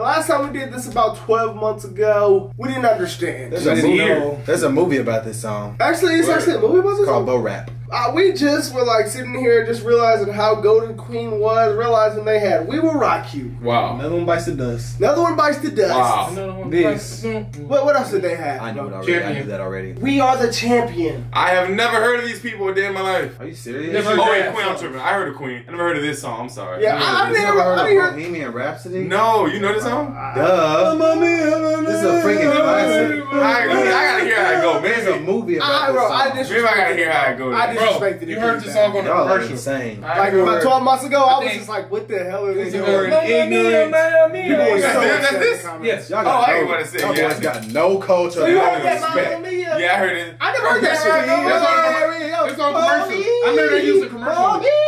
The last time we did this about 12 months ago, we didn't understand. There's I a, didn't movie, there's a movie about this song Actually, it's Word. actually a movie about this. called Bo Rap. Uh, we just were like sitting here, just realizing how Golden Queen was, realizing they had "We Will Rock You." Wow. Another one bites the dust. Another one bites the dust. Wow. This. What, what else did they have? I knew it already. I knew that already. We are the champion. I have never heard of these people a day in my life. Are you serious? Never Oh heard wait, that Queen, I'm tripping. I heard of Queen. I never heard of this song. I'm sorry. Yeah, I've of never- song. Never heard of heard- Bohemian Rhapsody? No, you know this song? Duh. This is a freaking classic. I, I gotta hear how it go. There's a movie about I, this bro, song. I I gotta hear how it disrespected expected bro, You heard this song on to commercial. insane. Like about 12 months ago, I, I was just like, what the hell is this? You were ignorant. People were so this? Yes. Y'all got oh, no, I want to say Y'all got no culture. You heard that respect. Yeah, I heard it. I never heard that shit. It's on commercial. I never used a commercial.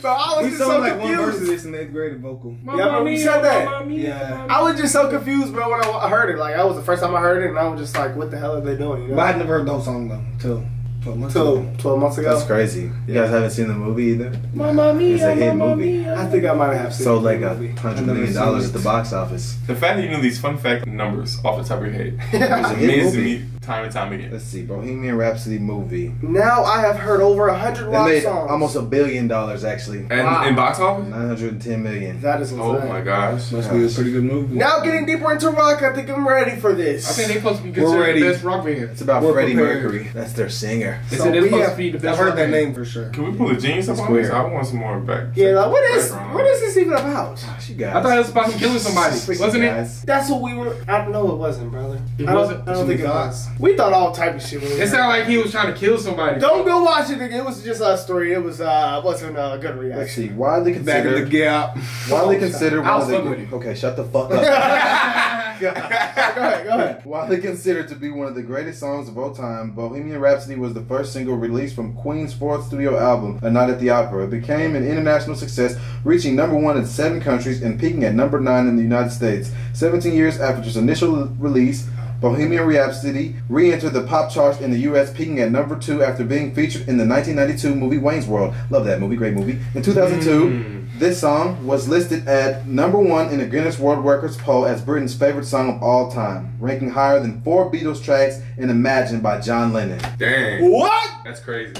Bro, I was we just so like confused. one verse of this in eighth grade vocal. Mama yeah, bro, we said that. Yeah. I was just so confused, bro, when I heard it. Like, that was the first time I heard it, and I was just like, what the hell are they doing? You know? But I never heard those songs, though, too. 12 months 12, ago. 12 months ago? That's crazy. You guys haven't seen the movie either? Mamma Mia. It's a hit movie. Mia. I think I might have seen Sold like a $100 million at the box office. The fact that you know these fun fact numbers off the top of your head is amazing me time and time again. Let's see. Bohemian Rhapsody movie. Now I have heard over a 100 rock made songs. almost a billion dollars, actually. And wow. in box office? 910 million. That is oh insane. Oh my gosh. Must be a pretty good movie. Now getting deeper into rock, I think I'm ready for this. I think they're supposed to be considered the best rock band. It's about We're Freddie prepared. Mercury. That's their singer. They So said they're we supposed have- to be the I've heard that name for sure. Can we pull the genius up on this? I want some more back. Yeah, like what is background. what is this even about? She got. I thought it was about him killing somebody, wasn't it? That's what we were. I don't know it wasn't, brother. It I don't- wasn't? I That's don't what think we it thought. was. We thought all type of shit. When It sounded like he was trying to kill somebody. Don't go watch it. It was just a story. It was uh wasn't a good Let's reaction. see. Widely Back in the gap. Widely Oh, considered I one was of the. with you. Okay, shut the fuck up. go ahead, go ahead. Considered to be one of the greatest songs of all time, Bohemian Rhapsody was the first single released from Queen's fourth studio album, A Night at the Opera. It became an international success, reaching number one in seven countries and peaking at number nine in the United States. 17 years after its initial release, Bohemian Rhapsody re-entered the pop charts in the U.S., peaking at number two after being featured in the 1992 movie Wayne's World. Love that movie, great movie. In 2002, hmm. this song was listed at number one in the Guinness World Records poll as Britain's favorite song of all time, ranking higher than four Beatles tracks and Imagine by John Lennon. Dang. What? That's crazy.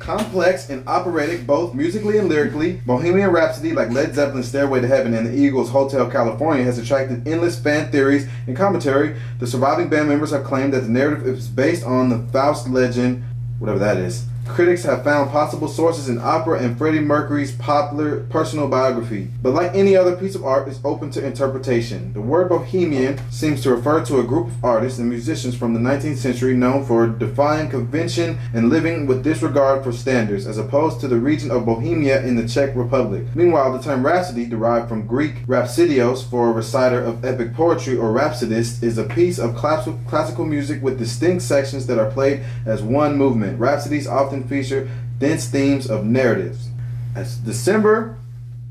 Complex and operatic, both musically and lyrically, Bohemian Rhapsody, like Led Zeppelin's Stairway to Heaven and the Eagles' Hotel California, has attracted endless fan theories and commentary. The surviving band members have claimed that the narrative is based on the Faust legend, whatever that is. Critics have found possible sources in opera and Freddie Mercury's popular personal biography. But like any other piece of art, it's open to interpretation. The word bohemian seems to refer to a group of artists and musicians from the 19th century known for defying convention and living with disregard for standards, as opposed to the region of Bohemia in the Czech Republic. Meanwhile, the term rhapsody, derived from Greek rhapsodios for a reciter of epic poetry or rhapsodist, is a piece of classical classical music with distinct sections that are played as one movement. Rhapsodies often feature dense themes of narratives. As December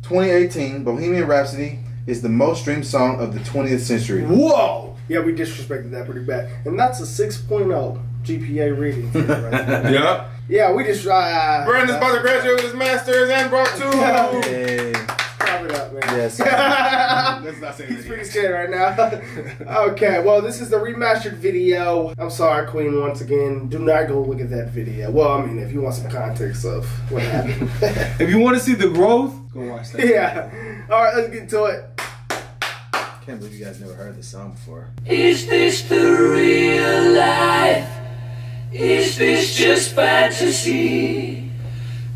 2018, Bohemian Rhapsody is the most streamed song of the 20th century. Whoa! Yeah, we disrespected that pretty bad, and that's a 6.0 GPA reading. right there. Yeah. yeah, we just uh, Brandon's about to graduate with his master's and brought two. Hey, Stop it up, man. Yes. Let's not say He's that. pretty scared right now. okay, well, this is the remastered video. I'm sorry, Queen, once again. Do not go look at that video. Well, I mean, if you want some context of what happened. If you want to see the growth, go watch that. yeah. All right, let's get to it. can't believe you guys never heard this song before. Is this the real life? Is this just fantasy?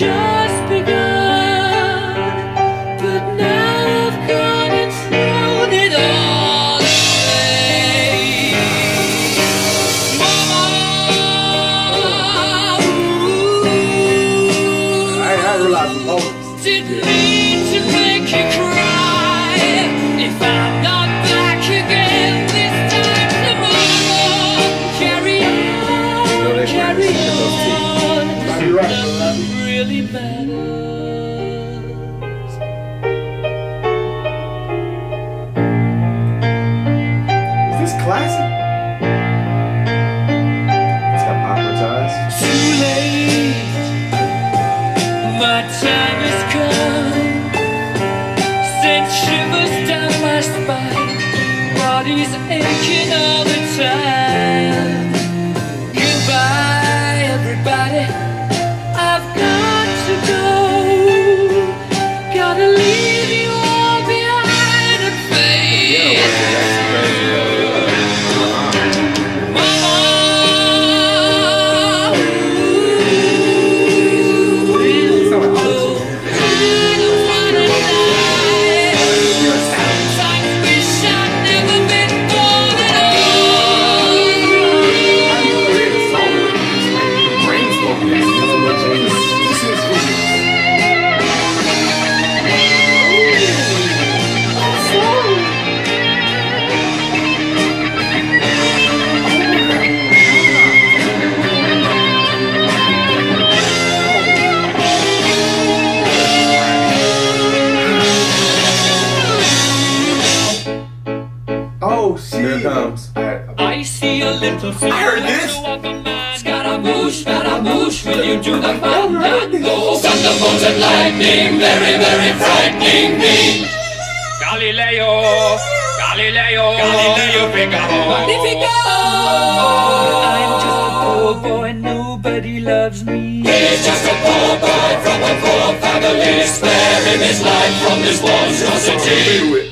life Body's aching all the time. Little finger. I heard this. Scaramouche, Scaramouche, will you do the fandango? Thunderbolts and lightning, very, very frightening me. Galileo, Galileo, Galileo Figaro. Magnifico! I'm just a poor boy, nobody loves me. He's just a poor boy from a poor family. Spare him his life from this monstrosity.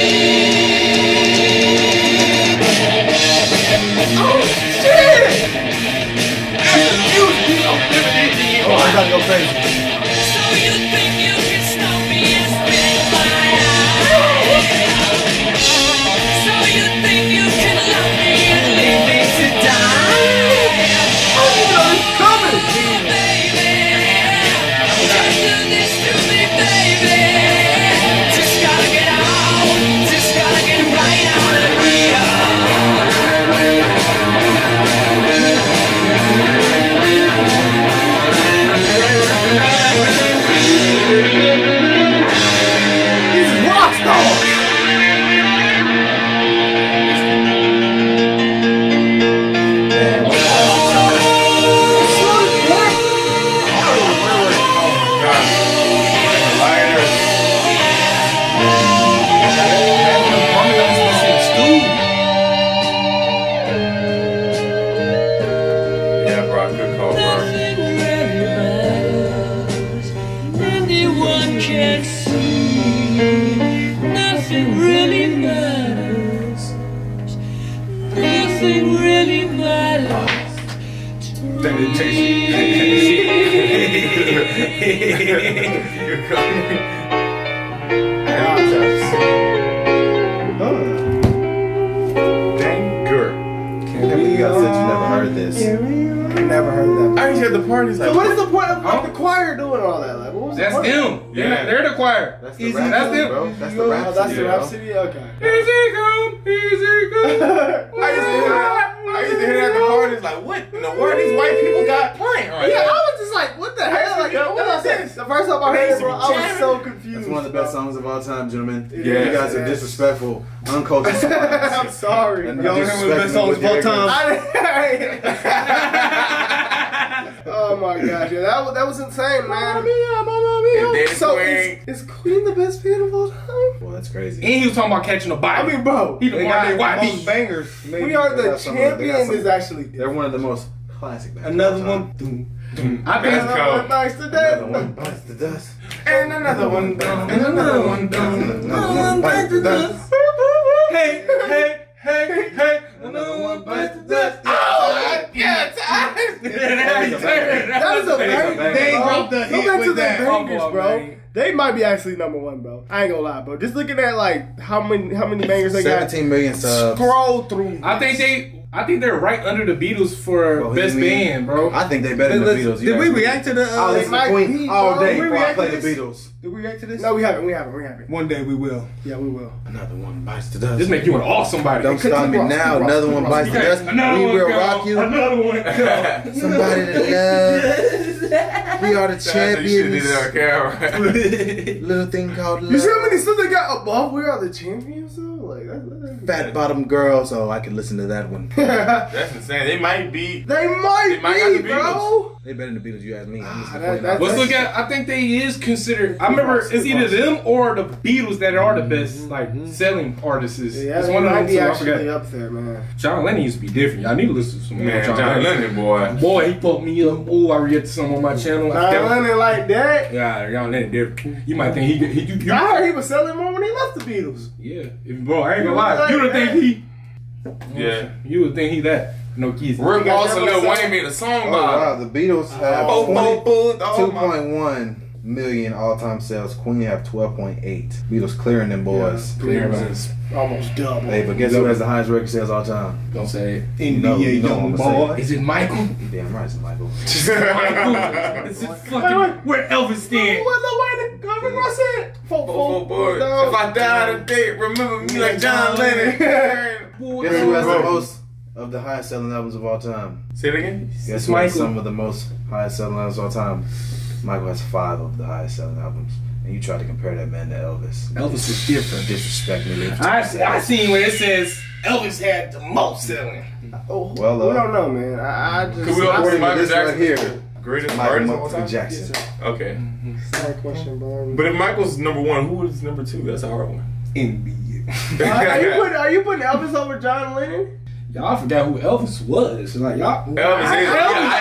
Oh, Call. Danger. Can't believe you guys said you never heard this. I never heard that. I used to at the parties like, So what is the point of like, the choir doing all that? Like, what was That's the them. They're, Yeah. they're the choir. That's the Easy rap that's city, bro. That's the Oh, rap that's city, the bro. Rhapsody? Okay. Easy come, easy come. I used to hear that. I used to hear that at the parties like, what in the world these white people got playing right Yeah, I was just like, what the heck? The first time I heard it, bro, I was so confused. That's one of the best songs of all time, gentlemen. Yeah. you guys are disrespectful, uncultured. I'm sorry. And Y'all remember the best songs of all time? I didn't- oh my gosh, yeah, that was, that was insane, man. And then So Queen. is, is Queen the best band of all time? Well, that's crazy. And he was talking about catching a bite. I mean, bro, he the They one got that the most bangers. maybe. we are the got some of the- they got champions. some- Is actually They're one of the most classic bands. of Another all time. one. Doom. I think Let's go. Nice to Another one bites the dust. And another one down. And another one down. Another one bites the dust. Hey, hey, hey, hey. Another one bites the dust. Oh, yeah, That is a very banger. They bro. dropped the Go hit back with to the that. bangers, bro. They might be actually number one, bro. I ain't gonna lie, bro. Just looking at like how many how many bangers they got. 17 million subs. Scroll through. I think they, I think they're right under the Beatles for Well, best mean- band, bro. I think they better than the Beatles. you Did we react to the? I'll Uh, listen to Queen be, all day We before I react play to the? Beatles. did we react to this? No, we haven't. We haven't. We haven't. One day we will. Yeah, we will. Another one bites the dust. This make you an awesome body. Don't stop me Ross, now. Ross, Another one Ross, bites the dust. another We one will go. rock you. Another one. go. Somebody to love. We are the You should have did champions. Little thing called You see how many stuff they got above? We are the champions, though. Like that's, that's Fat bottom girl, so I can listen to that one. That's insane. They might be. They might They might be, the bro. They better than the Beatles, you ask me. I'm listening Ah, that- that- Let's look at. I think they is considered. I remember it's either them or the Beatles that are the best like selling artists. Yeah, it's one of might them be two. I actually up there, man. John Lennon used to be different. Y'all need to listen to some more Man, John, John Lennon. Lennon, boy. Boy, he fucked me up. Oh, I react to some on my mm-hmm. channel. Nah, That- Lennon like that. Yeah, John Lennon different. You might think he, he you, you, I heard he was selling more when he left the Beatles. yeah, if, bro, I ain't gonna lie. You would think he, Yeah. you would think he that. No kids. Rick Ross and that Lil Wayne made a song Oh, about wow. The Beatles have oh, my- 2.1 million all-time sales. Queen have 12.8. Beatles clearing them boys. Clearance is almost double. Hey, but guess who has the highest record sales all time? Don't say it. You know- you know what young I'm gonna boy. Is it Michael? You damn right, it's Michael. Is it fucking where Elvis stand? What Lil Wayne? uh, Rick Ross said? Four, Oh, boy. If I die today, remember me like John Lennon. Guess who has the most of the highest selling albums of all time? Say it again. Guess who has Michael. some of the most highest selling albums of all time? Michael has five of the highest selling albums. And you try to compare that man to Elvis. Elvis is different. Disrespect me. I I seen where it says Elvis had the most selling. Oh, Well, we uh, don't know, man. I, I just. Could we all According put to Michael this right here, greatest Michael artist of all Michael time? Jackson. Okay. Sorry, question, bro. But if Michael's number one, who is number two? That's a hard one. NBA. Uh, are, you putting, are you putting Elvis over John Lennon? Y'all forgot who Elvis was. Like y'all, Elvis is I, he I know. I know. Elvis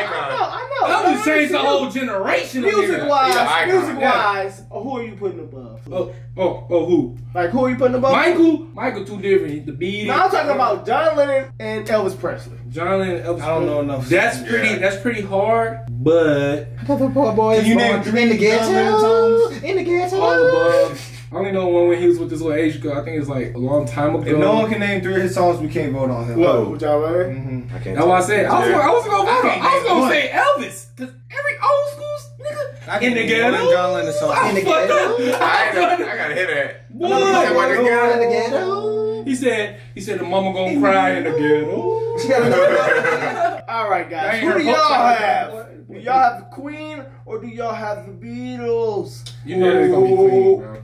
changed the whole generation. Music wise, Yeah, music wise, who are you putting above? Oh, oh, oh, who? Like, who are you putting above? Michael. Michael too different. The beat. No, I'm talking about John Lennon and Elvis Presley. John Lennon. Elvis. I don't know enough. That's Yeah. pretty. That's pretty hard. But Poor boy Can you name three John Lennon songs? In the ghetto. all above. I only know one when he was with this little age girl. I think it's like a long time ago. If no one can name three of his songs, we can't vote on him. What? John Lennon? Mm-hmm. I can't That's what I said. I was, gonna, I was gonna vote. on- I was gonna say Elvis because every old school nigga I in can the name ghetto. one John Lennon song. I In the fucked ghetto. up. I, I ain't- fucked I gotta hear that. Boy. Somebody in the ghetto. He said. He said the mama gonna cry in the ghetto. All right, guys. ain't Who do y'all sides. have? Do y'all have the Queen or do y'all have the Beatles? You know they're gonna be clean, bro.